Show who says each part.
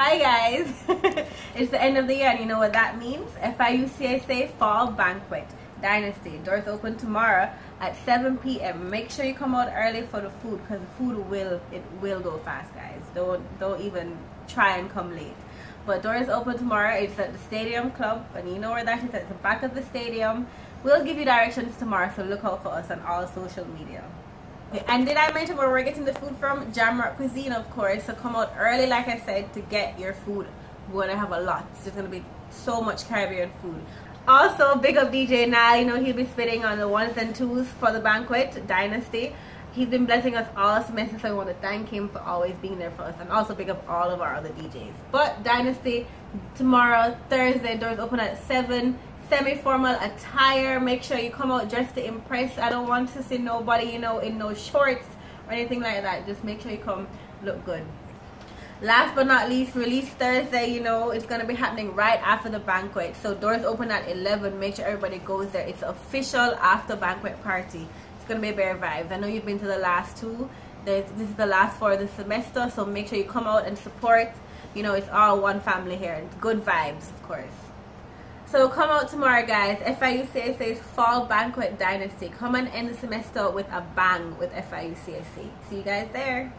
Speaker 1: Hi guys! it's the end of the year and you know what that means? FIU CSA Fall Banquet Dynasty. Doors open tomorrow at 7 p.m. Make sure you come out early for the food because the food will it will go fast guys. Don't don't even try and come late. But doors open tomorrow. It's at the Stadium Club and you know where that is at the back of the stadium. We'll give you directions tomorrow so look out for us on all social media. And did I mention where we're getting the food from? Jamrock Cuisine, of course. So come out early, like I said, to get your food. We're gonna have a lot. There's gonna be so much Caribbean food. Also, big up DJ Now. You know he'll be spitting on the ones and twos for the banquet Dynasty. He's been blessing us all so I want to thank him for always being there for us, and also big up all of our other DJs. But Dynasty tomorrow, Thursday, doors open at seven semi-formal attire. Make sure you come out dressed to impress. I don't want to see nobody you know in no shorts or anything like that. Just make sure you come look good. Last but not least release thursday you know it's going to be happening right after the banquet. So doors open at 11 make sure everybody goes there. It's official after banquet party. It's going to be a bear vibes i know you've been to the last two. This is the last for the semester so make sure you come out and support. You know it's all one family here. Good vibes of course so come out tomorrow, guys. FIU CSA's Fall Banquet Dynasty. Come and end the semester with a bang with FIU CSA. See you guys there.